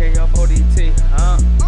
KO4DT, huh?